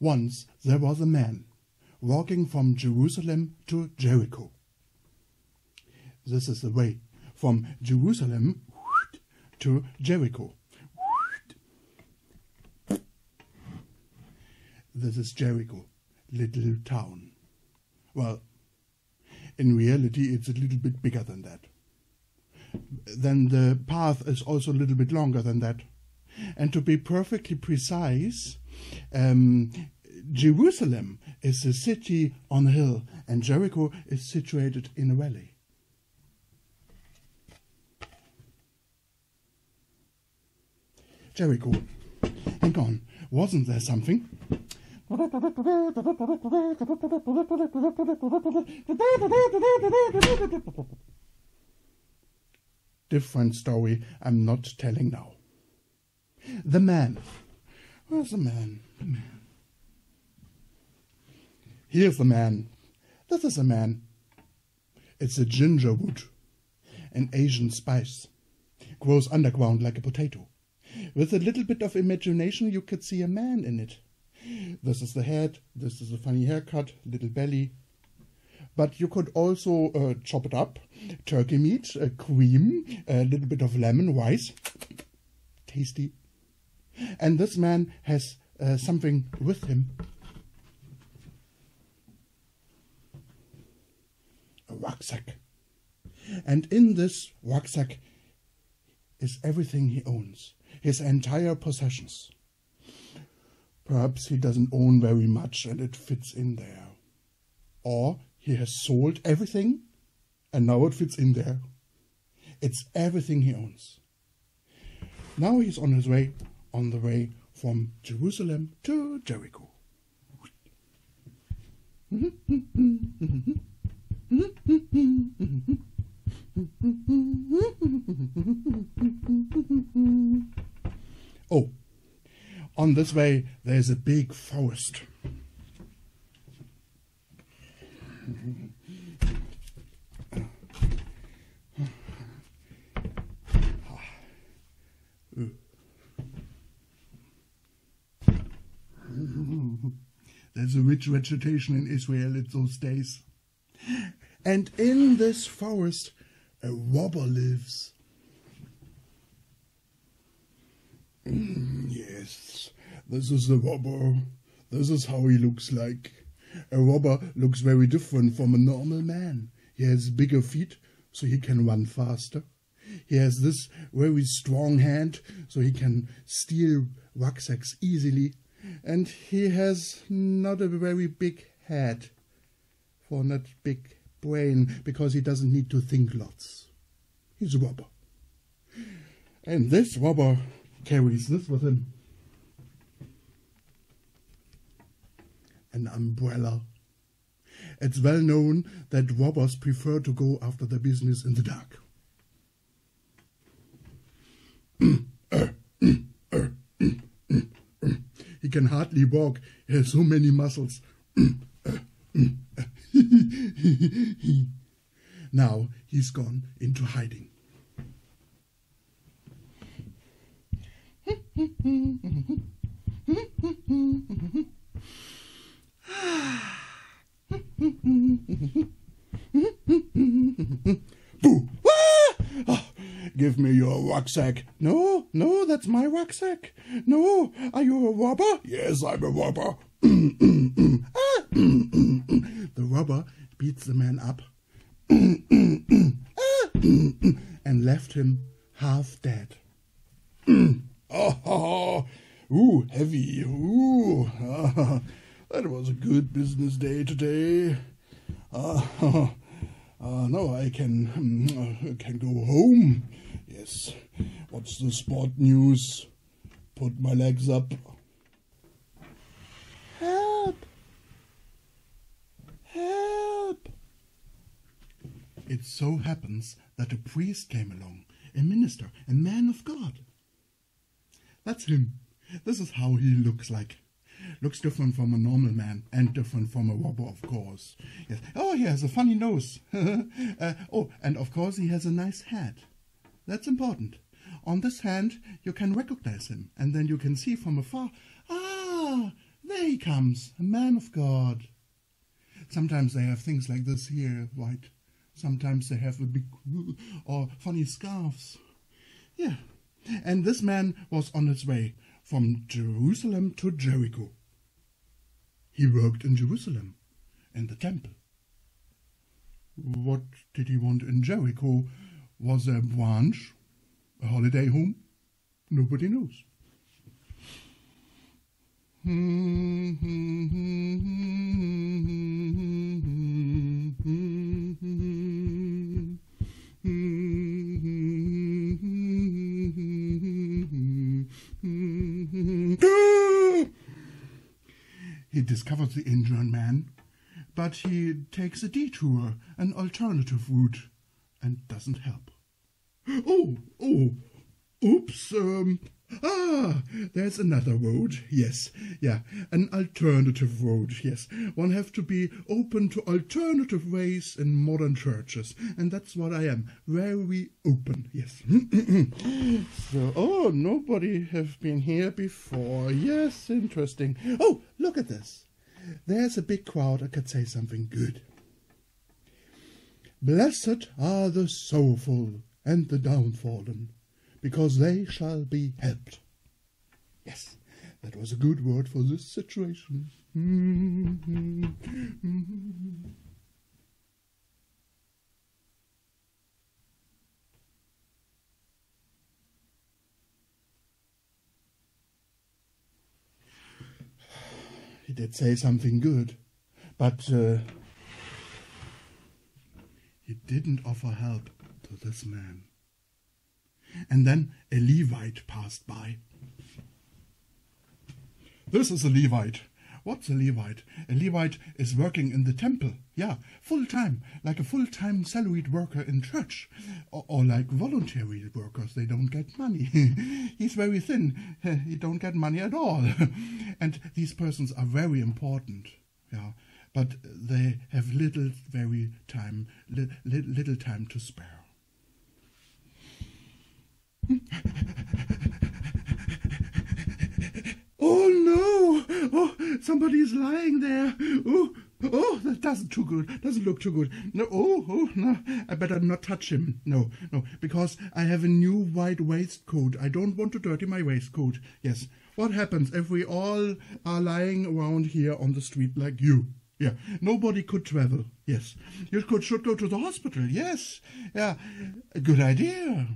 Once there was a man walking from Jerusalem to Jericho. This is the way from Jerusalem to Jericho. This is Jericho, little town. Well, in reality, it's a little bit bigger than that. Then the path is also a little bit longer than that. And to be perfectly precise, um, Jerusalem is a city on a hill, and Jericho is situated in a valley. Jericho, hang on, wasn't there something? Different story I'm not telling now. The man. Where's the man? The man. Here's the man. This is a man. It's a ginger root, an Asian spice. Grows underground like a potato. With a little bit of imagination, you could see a man in it. This is the head, this is a funny haircut, little belly. But you could also uh, chop it up, turkey meat, uh, cream, a little bit of lemon, rice. Tasty. And this man has uh, something with him. A rucksack. And in this rucksack is everything he owns, his entire possessions. Perhaps he doesn't own very much and it fits in there. Or he has sold everything and now it fits in there. It's everything he owns. Now he's on his way, on the way from Jerusalem to Jericho. Oh, on this way there's a big forest. There's a rich vegetation in Israel in those days. And in this forest, a robber lives. Mm, yes, this is the robber. This is how he looks like. A robber looks very different from a normal man. He has bigger feet, so he can run faster. He has this very strong hand, so he can steal rucksacks easily. And he has not a very big head for not big brain, because he doesn't need to think lots. He's a robber. And this robber carries this with him. An umbrella. It's well known that robbers prefer to go after their business in the dark. he can hardly walk. He has so many muscles. now he's gone into hiding. Boo! Ah! Oh, give me your rucksack. No, no, that's my rucksack. No, are you a robber? Yes, I'm a robber. Ah! the robber beats the man up and left him half dead. oh, ooh, heavy. Ooh, ah, that was a good business day today. Uh, uh, now I can uh, can go home. Yes. What's the sport news? Put my legs up. Help! Help! It so happens that a priest came along, a minister, a man of God. That's him. This is how he looks like. Looks different from a normal man and different from a robber, of course. Yes. Oh, he has a funny nose. uh, oh, and of course he has a nice hat. That's important. On this hand, you can recognize him, and then you can see from afar, ah, There he comes, a man of God. Sometimes they have things like this here, white. Sometimes they have a big or funny scarves. Yeah. And this man was on his way from Jerusalem to Jericho. He worked in Jerusalem, in the temple. What did he want in Jericho? Was there a branch? A holiday home? Nobody knows. He discovers the injured man, but he takes a detour, an alternative route, and doesn't help. Oh, oh, oops, um, ah, there's another road, yes, yeah, an alternative road, yes. One have to be open to alternative ways in modern churches, and that's what I am, very open, yes. so, oh, nobody have been here before, yes, interesting. Oh, look at this. There's a big crowd, I could say something good. Blessed are the sorrowful and the downtrodden, because they shall be helped. Yes, that was a good word for this situation. he did say something good, but uh, he didn't offer help to this man. And then a Levite passed by. This is a Levite. What's a Levite? A Levite is working in the temple. Yeah, full time, like a full time salaried worker in church. Or, or, like voluntary workers, they don't get money. He's very thin, he don't get money at all. and these persons are very important. Yeah, but they have little, very time, li li little time to spare. Oh no! Oh, somebody is lying there. Oh, oh, that doesn't too good. Doesn't look too good. No, oh, oh, no. I better not touch him. No, no, because I have a new white waistcoat. I don't want to dirty my waistcoat. Yes. What happens if we all are lying around here on the street like you? Yeah, nobody could travel. Yes, you could should go to the hospital. Yes, yeah, a good idea.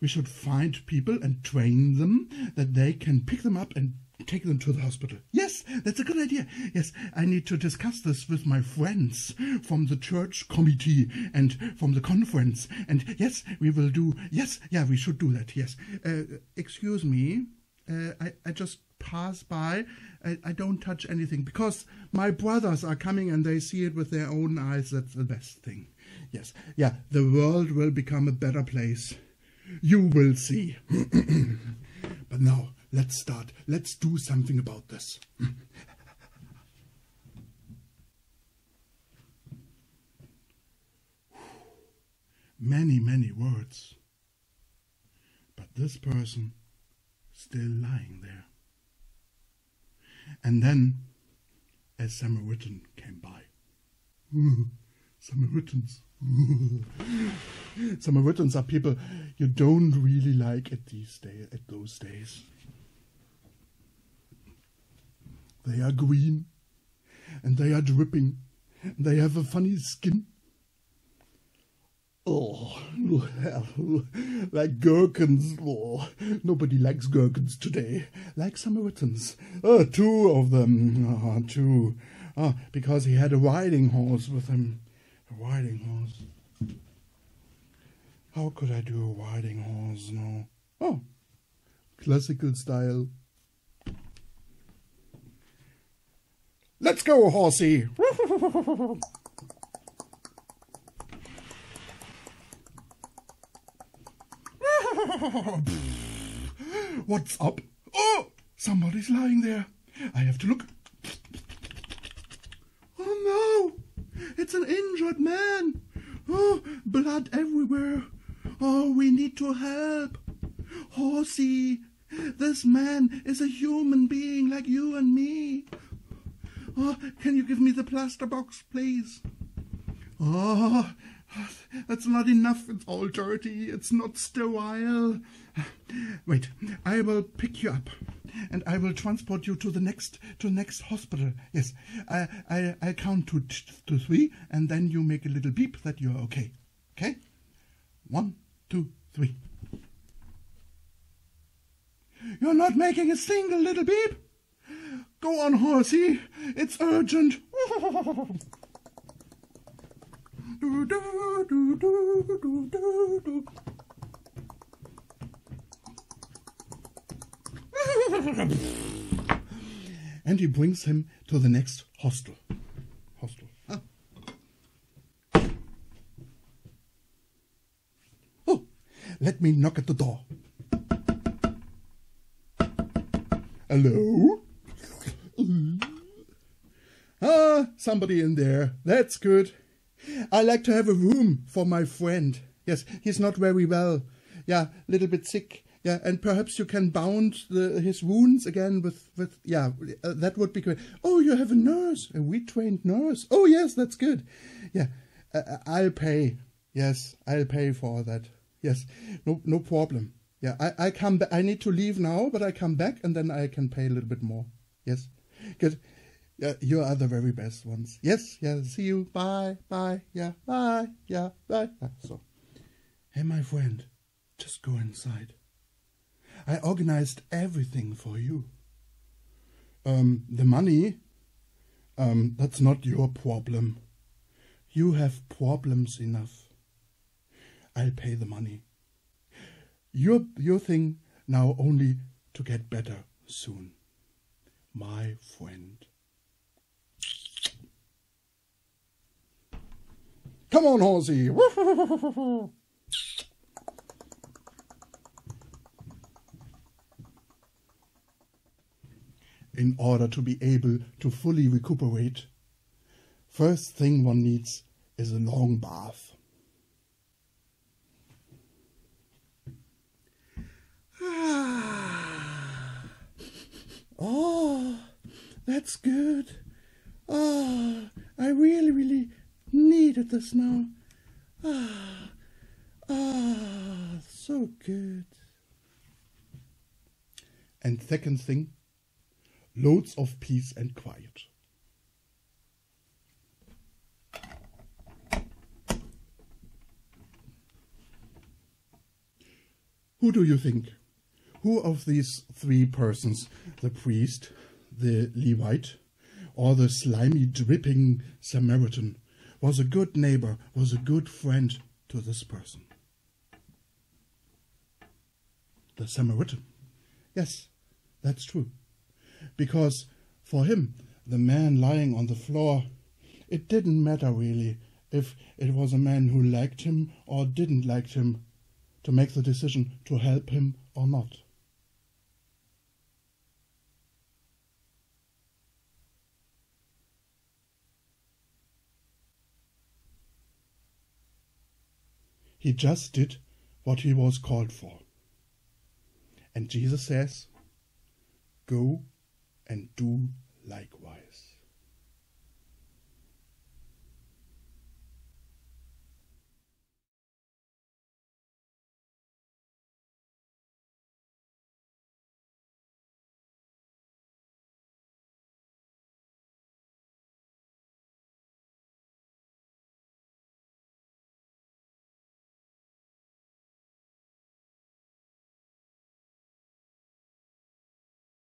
We should find people and train them that they can pick them up and take them to the hospital. Yes, that's a good idea. Yes, I need to discuss this with my friends from the church committee and from the conference. And yes, we will do. Yes, yeah, we should do that. Yes. Uh, excuse me. Uh, I, I just pass by. I, I don't touch anything because my brothers are coming and they see it with their own eyes. That's the best thing. Yes. Yeah, the world will become a better place. You will see. but now, let's start. Let's do something about this. Hmm. many, many words. But this person still lying there. And then a Samaritan came by. Samaritans. Samaritans are people you don't really like at these days, at those days. They are green, and they are dripping. And they have a funny skin. Oh, like gherkins. Oh, nobody likes gherkins today. Like Samaritans. Oh, two of them. Oh, two. Oh, because he had a riding horse with him. A riding horse. How could I do a riding horse now? Oh, classical style. Let's go, horsey. What's up? Oh, somebody's lying there. I have to look. Oh no, it's an injured man. Oh, blood everywhere. Oh, we need to help. Horsey, This man is a human being like you and me. Oh, can you give me the plaster box, please? Oh, that's not enough. It's all dirty. It's not sterile. Wait, I will pick you up and I will transport you to the next to the next hospital. Yes, I I I count to to three, and then you make a little beep that you're okay. Okay, one, two, three. You're not making a single little beep. Go on, horsey. It's urgent. do, do, do, do, do, do, do. and he brings him to the next hostel. Hostel. Ah. Oh, let me knock at the door. Hello? ah, somebody in there. That's good. I like to have a room for my friend. Yes, he's not very well. Yeah, a little bit sick. Yeah, and perhaps you can bound the, his wounds again with, with yeah, uh, that would be great. Oh, you have a nurse, a retrained nurse. Oh, yes, that's good. Yeah, uh, uh I'll pay. Yes, I'll pay for that. Yes, no, no problem. Yeah, I, I come back. I need to leave now, but I come back and then I can pay a little bit more. Yes, good. Yeah, you are the very best ones. Yes, yeah, see you. Bye, bye, yeah, bye, yeah, bye. So, hey, my friend, just go inside. I organized everything for you. Um, the money, um, that's not your problem. You have problems enough. I'll pay the money. Your, your thing now only to get better soon. My friend. Come on, horsey. in order to be able to fully recuperate, first thing one needs is a long bath. oh, that's good. Oh, I really, really needed this now. Ah, ah, so good. And second thing, loads of peace and quiet. Who do you think? Who of these three persons, the priest, the Levite, or the slimy, dripping Samaritan, was a good neighbor, was a good friend to this person? The Samaritan. Yes, that's true because for him, the man lying on the floor, it didn't matter really if it was a man who liked him or didn't like him to make the decision to help him or not. He just did what he was called for. And Jesus says, Go and do likewise.